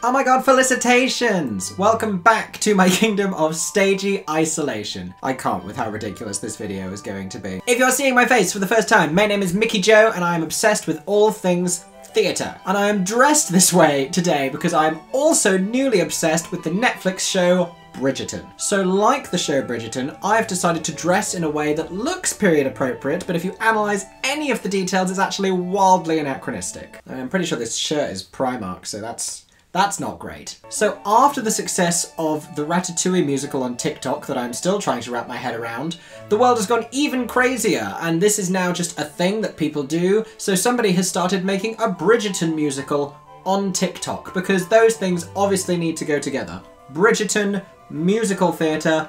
Oh my god, felicitations! Welcome back to my kingdom of stagey isolation. I can't with how ridiculous this video is going to be. If you're seeing my face for the first time, my name is Mickey Joe and I am obsessed with all things theatre. And I am dressed this way today because I'm also newly obsessed with the Netflix show Bridgerton. So like the show Bridgerton, I've decided to dress in a way that looks period appropriate, but if you analyse any of the details, it's actually wildly anachronistic. I'm pretty sure this shirt is Primark, so that's that's not great. So after the success of the Ratatouille musical on TikTok that I'm still trying to wrap my head around, the world has gone even crazier and this is now just a thing that people do. So somebody has started making a Bridgerton musical on TikTok because those things obviously need to go together. Bridgerton, musical theatre,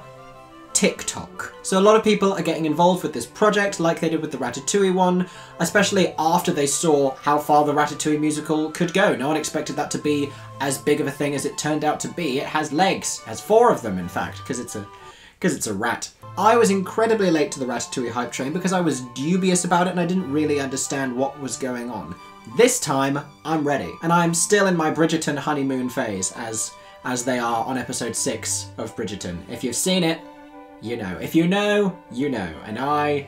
TikTok. So a lot of people are getting involved with this project like they did with the Ratatouille one, especially after they saw how far the Ratatouille musical could go. No one expected that to be as big of a thing as it turned out to be. It has legs, it has four of them in fact, because it's a because it's a rat. I was incredibly late to the Ratatouille hype train because I was dubious about it and I didn't really understand what was going on. This time, I'm ready. And I'm still in my Bridgerton honeymoon phase, as as they are on episode 6 of Bridgerton. If you've seen it, you know. If you know, you know. And I,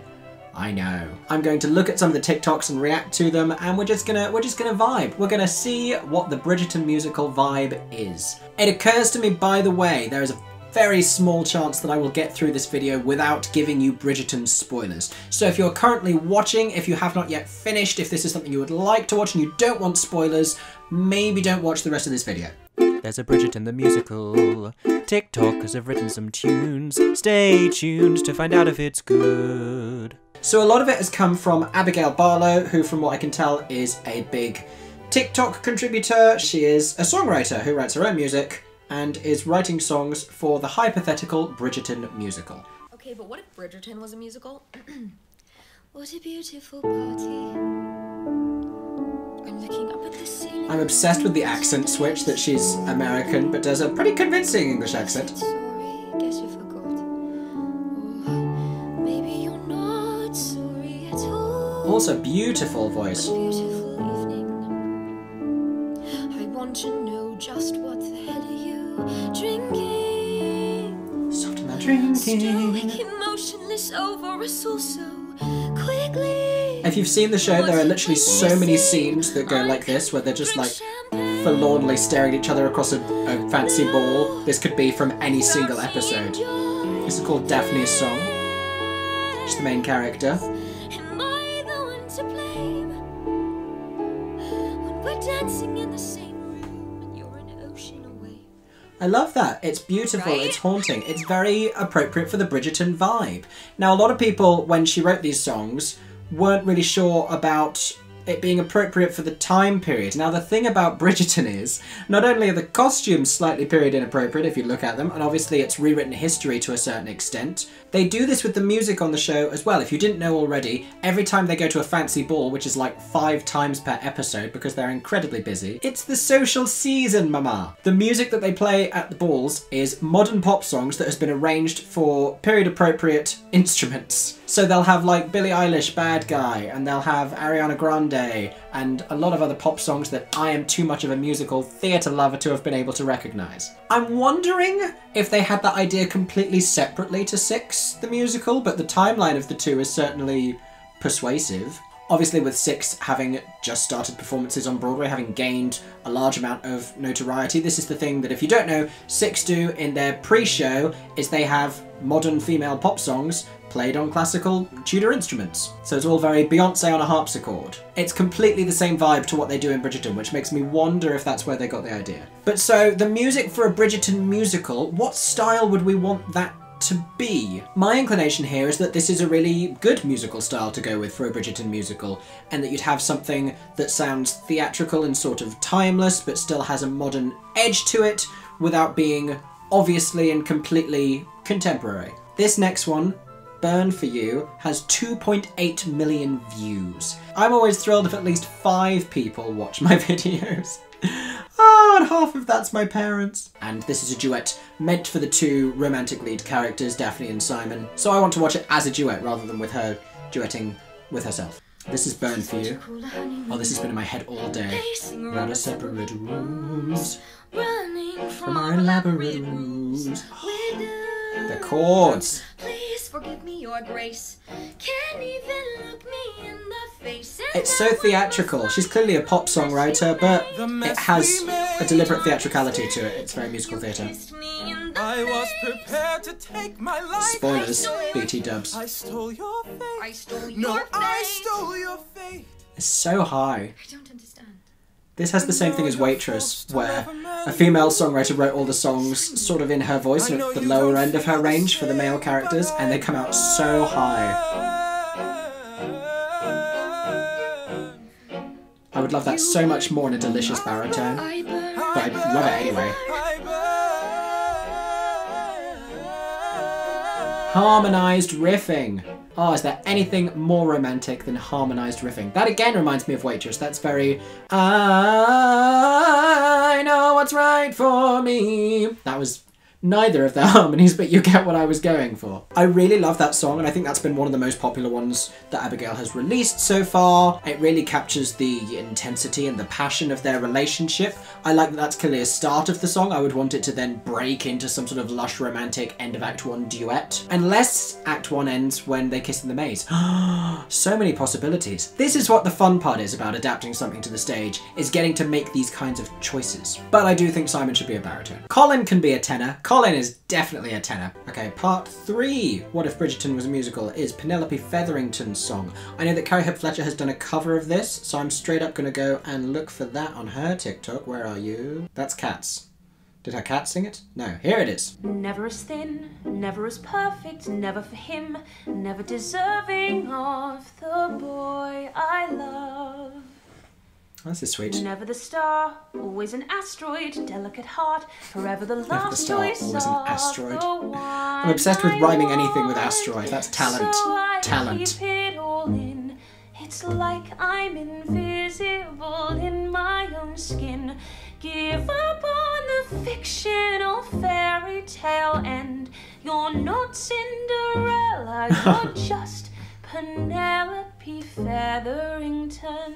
I know. I'm going to look at some of the TikToks and react to them, and we're just gonna we're just gonna vibe. We're gonna see what the Bridgerton musical vibe is. It occurs to me, by the way, there is a very small chance that I will get through this video without giving you Bridgerton spoilers. So if you're currently watching, if you have not yet finished, if this is something you would like to watch and you don't want spoilers, maybe don't watch the rest of this video. There's a Bridgerton the musical. TikTokers have written some tunes. Stay tuned to find out if it's good. So a lot of it has come from Abigail Barlow, who from what I can tell is a big TikTok contributor. She is a songwriter who writes her own music and is writing songs for the hypothetical Bridgerton musical. Okay, but what if Bridgerton was a musical? what a beautiful party. I'm looking up at the ceiling. I'm obsessed with the accent switch that she's American but does a pretty convincing English accent. Sorry, guess you forgot. Or maybe you're not sorry at all. Also beautiful voice. What a beautiful evening. I want to know just what the hell are you drinking? Sort of my Stoic, emotionless over a saucer quickly. If you've seen the show, there are literally so many scenes that go like this, where they're just like forlornly staring at each other across a, a fancy ball. This could be from any single episode. This is called Daphne's Song. She's the main character. Am I the one to blame? When we're dancing in the same room and you're an ocean away. I love that. It's beautiful, Right? it's haunting, it's very appropriate for the Bridgerton vibe. Now, a lot of people, when she wrote these songs, weren't really sure about it being appropriate for the time period. Now, the thing about Bridgerton is, not only are the costumes slightly period inappropriate if you look at them, and obviously it's rewritten history to a certain extent, they do this with the music on the show as well. If you didn't know already, every time they go to a fancy ball, which is like five times per episode because they're incredibly busy, it's the social season, mama. The music that they play at the balls is modern pop songs that has been arranged for period appropriate instruments. So they'll have like Billie Eilish, Bad Guy, and they'll have Ariana Grande, and a lot of other pop songs that I am too much of a musical theatre lover to have been able to recognise. I'm wondering if they had that idea completely separately to Six, the musical, but the timeline of the two is certainly persuasive. Obviously, with Six having just started performances on Broadway, having gained a large amount of notoriety, this is the thing that if you don't know, Six do in their pre show is they have modern female pop songs played on classical Tudor instruments. So it's all very Beyonce on a harpsichord. It's completely the same vibe to what they do in Bridgerton, which makes me wonder if that's where they got the idea. But so, the music for a Bridgerton musical, what style would we want that to be. My inclination here is that this is a really good musical style to go with for a Bridgerton musical, and that you'd have something that sounds theatrical and sort of timeless, but still has a modern edge to it without being obviously and completely contemporary. This next one, Burn for You, has 2.8 million views. I'm always thrilled if at least five people watch my videos. Ah, and half of that's my parents. And this is a duet meant for the two romantic lead characters, Daphne and Simon. So I want to watch it as a duet rather than with her duetting with herself. This is Burn for You. Oh, this has been in my head all day. Not a separate rooms. running from our elaborate. With The chords. Please forgive me your grace. Can't even look me in the face. and It's so theatrical. She's clearly a pop songwriter, but it has a deliberate theatricality to it. It's very musical theatre. Kissed me in the I was prepared to take my life. Spoilers, BT dubs. I stole your faith. I stole no, your I stole your faith. It's so high. I don't understand. This has the same thing as Waitress, where a female songwriter wrote all the songs sort of in her voice at the lower end of her range for the male characters, and they come out so high. I would love that so much more in a delicious baritone, but I love it anyway. Harmonized riffing. Oh, is there anything more romantic than harmonized riffing? That again reminds me of Waitress. That's very. I know what's right for me. That was neither of the harmonies, but you get what I was going for. I really love that song, and I think that's been one of the most popular ones that Abigail has released so far. It really captures the intensity and the passion of their relationship. I like that that's clearly a start of the song. I would want it to then break into some sort of lush romantic end of Act 1 duet. Unless Act 1 ends when they kiss in the maze. so many possibilities. This is what the fun part is about adapting something to the stage, is getting to make these kinds of choices. But I do think Simon should be a baritone. Colin can be a tenor. Colin is definitely a tenor. Okay, part three. What if Bridgerton was a musical? Is Penelope Featherington's song. I know that Carrie Hope Fletcher has done a cover of this, so I'm straight up gonna go and look for that on her TikTok. Where are you? That's Cats. Did her cat sing it? No, here it is. Never as thin, never as perfect, never for him, never deserving of This is sweet. Never the star, always an asteroid, delicate heart, forever the last Never the star, always an asteroid. I'm obsessed with rhyming anything with asteroid. That's talent. So Talent. keep it all in. It's like I'm invisible in my own skin. Give up on the fictional fairy tale end. You're not Cinderella, you're just Penelope Featherington.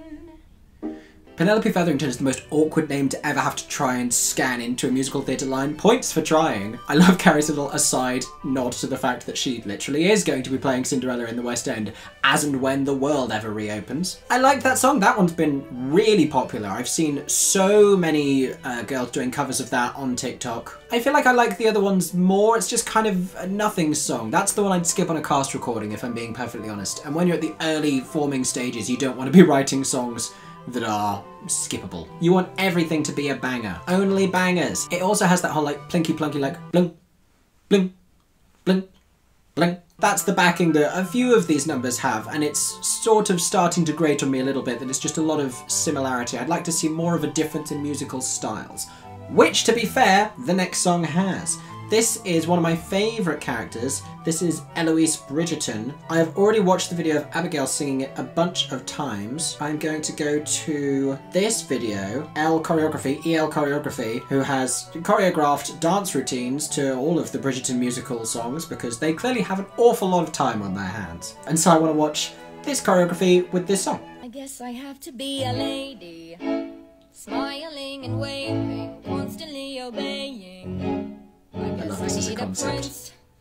Penelope Featherington is the most awkward name to ever have to try and scan into a musical theatre line. Points for trying. I love Carrie's little aside nod to the fact that she literally is going to be playing Cinderella in the West End as and when the world ever reopens. I like that song. That one's been really popular. I've seen so many uh, girls doing covers of that on TikTok. I feel like I like the other ones more. It's just kind of a nothing song. That's the one I'd skip on a cast recording if I'm being perfectly honest. And when you're at the early forming stages, you don't want to be writing songs that are skippable. You want everything to be a banger. Only bangers. It also has that whole like plinky plunky like blink, blink, blink, blink. That's the backing that a few of these numbers have, and it's sort of starting to grate on me a little bit that it's just a lot of similarity. I'd like to see more of a difference in musical styles. Which, to be fair, the next song has. This is one of my favourite characters. This is Eloise Bridgerton. I have already watched the video of Abigail singing it a bunch of times. I'm going to go to this video, L Choreography, EL Choreography, who has choreographed dance routines to all of the Bridgerton musical songs because they clearly have an awful lot of time on their hands. And so I want to watch this choreography with this song. I guess I have to be a lady, smiling and waving, constantly obeying. This as a concept.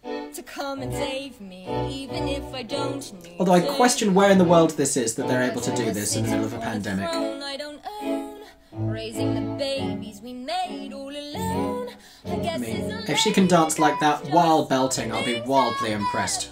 prince to come and save me, even if I don't need Although I question where in the world this is that they're able to do this in the middle of a pandemic. I raising the babies we made all alone. I guess mean, if she can dance like that while belting, I'll be wildly impressed.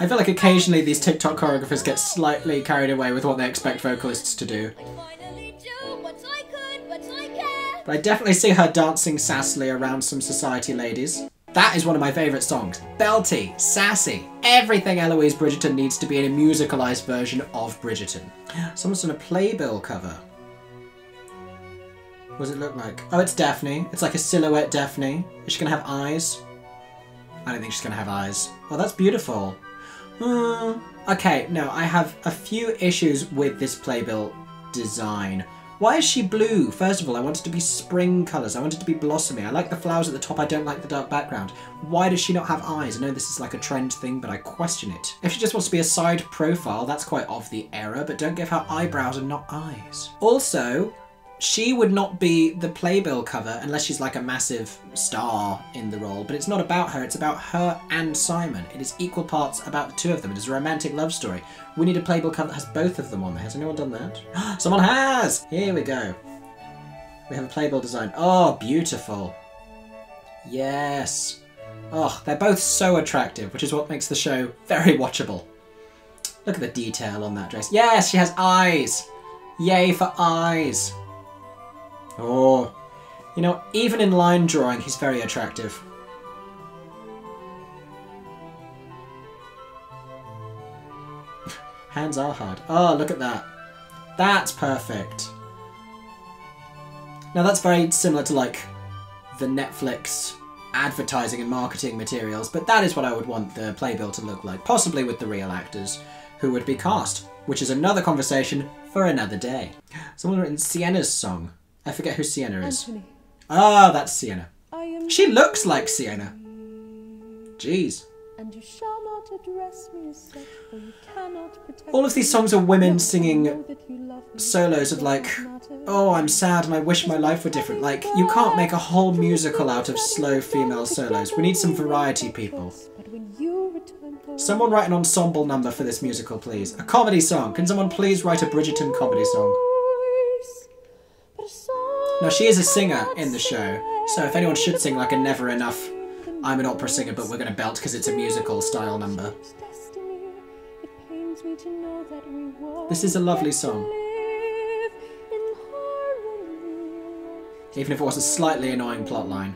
I feel like occasionally these TikTok choreographers get slightly carried away with what they expect vocalists to do. I'd finally do what I could, but I can't. But I definitely see her dancing sassily around some society ladies. That is one of my favourite songs. Belty, sassy, everything Eloise Bridgerton needs to be in a musicalised version of Bridgerton. Someone's done a Playbill cover. What does it look like? Oh, it's Daphne. It's like a silhouette Daphne. Is she gonna have eyes? I don't think she's gonna have eyes. Oh, that's beautiful. Hmm. Okay, no, I have a few issues with this playbill design. Why is she blue? First of all, I want it to be spring colours. I want it to be blossomy. I like the flowers at the top. I don't like the dark background. Why does she not have eyes? I know this is like a trend thing, but I question it. If she just wants to be a side profile, that's quite of the era, but don't give her eyebrows and not eyes. Also, she would not be the playbill cover unless she's like a massive star in the role but it's not about her it's about her and simon. It is equal parts about the two of them. It is a romantic love story. We need a playbill cover that has both of them on there. Has anyone done that? Someone has! Here we go. We have a playbill design. Oh beautiful. Yes. Oh they're both so attractive which is what makes the show very watchable. Look at the detail on that dress. Yes she has eyes. Yay for eyes Oh, you know, even in line drawing, he's very attractive. Hands are hard. Oh, look at that. That's perfect. Now that's very similar to like the Netflix advertising and marketing materials, but that is what I would want the playbill to look like, possibly with the real actors who would be cast, which is another conversation for another day. Someone written Sienna's song. I forget who Sienna is. Anthony, Ah, that's Sienna. I am She looks like Sienna. Jeez. and you shall not address me as such, for you cannot protect All of these songs are women singing that you love me, solos of like, oh, I'm sad and I wish my life were different. Like, you can't make a whole musical out of slow female solos. We need some variety, people. But when you return home, Someone write an ensemble number for this musical, please. A comedy song. Can someone please write a Bridgerton comedy song? Now, she is a singer in the show, so if anyone should sing like a Never Enough, I'm an opera singer, but we're gonna belt because it's a musical style number. This is a lovely song. Even if it was a slightly annoying plotline.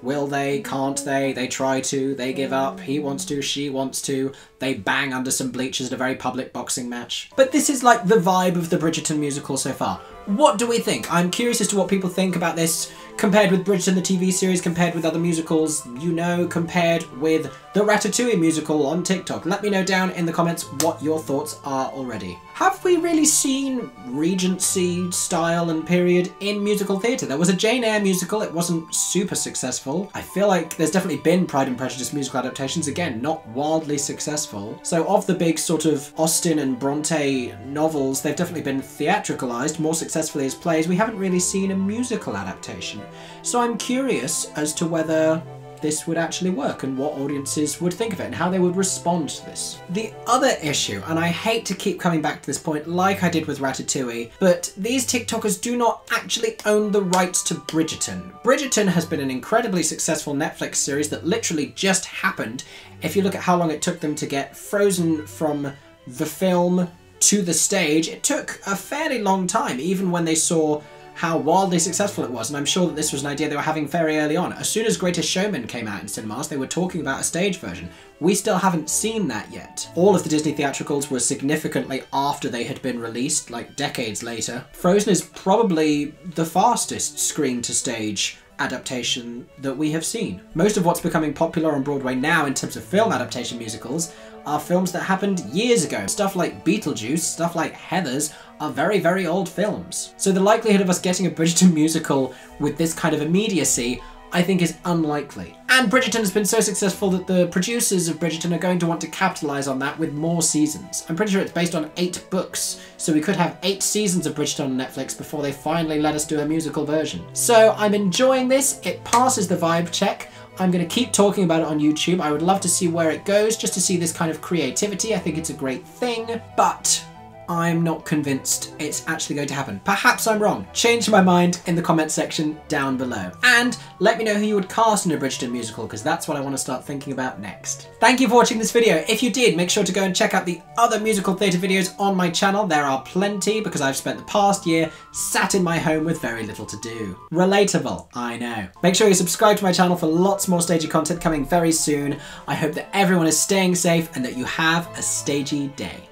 Will they? Can't they? They try to. They give up. He wants to. She wants to. They bang under some bleachers at a very public boxing match. But this is like the vibe of the Bridgerton musical so far. What do we think? I'm curious as to what people think about this compared with Bridgerton the TV series, compared with other musicals you know, compared with the Ratatouille musical on TikTok. Let me know down in the comments what your thoughts are already. Have we really seen Regency style and period in musical theatre? There was a Jane Eyre musical, it wasn't super successful. I feel like there's definitely been Pride and Prejudice musical adaptations, again, not wildly successful. So, of the big sort of Austen and Bronte novels, they've definitely been theatricalised more successfully as plays. We haven't really seen a musical adaptation. So, I'm curious as to whether this would actually work and what audiences would think of it and how they would respond to this. The other issue, and I hate to keep coming back to this point like I did with Ratatouille, but these TikTokers do not actually own the rights to Bridgerton. Bridgerton has been an incredibly successful Netflix series that literally just happened. If you look at how long it took them to get Frozen from the film to the stage, it took a fairly long time, even when they saw how wildly successful it was, and I'm sure that this was an idea they were having very early on. As soon as Greatest Showman came out in cinemas, they were talking about a stage version. We still haven't seen that yet. All of the Disney theatricals were significantly after they had been released, like decades later. Frozen is probably the fastest screen to stage adaptation that we have seen. Most of what's becoming popular on Broadway now in terms of film adaptation musicals are films that happened years ago. Stuff like Beetlejuice, stuff like Heathers are very, very old films. So the likelihood of us getting a Bridgerton musical with this kind of immediacy I think is unlikely. And Bridgerton has been so successful that the producers of Bridgerton are going to want to capitalise on that with more seasons. I'm pretty sure it's based on eight books, so we could have eight seasons of Bridgerton on Netflix before they finally let us do a musical version. So I'm enjoying this, it passes the vibe check. I'm going to keep talking about it on YouTube. I would love to see where it goes, just to see this kind of creativity. I think it's a great thing, but I'm not convinced it's actually going to happen. Perhaps I'm wrong. Change my mind in the comment section down below. And let me know who you would cast in a Bridgerton musical, because that's what I want to start thinking about next. Thank you for watching this video. If you did, make sure to go and check out the other musical theatre videos on my channel. There are plenty, because I've spent the past year sat in my home with very little to do. Relatable, I know. Make sure you subscribe to my channel for lots more stagey content coming very soon. I hope that everyone is staying safe and that you have a stagey day.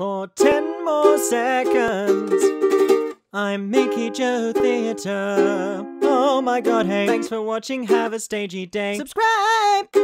For 10 more seconds, I'm Mickey Joe Theatre. Oh my god, hey. Thanks for watching, have a stagey day. Subscribe!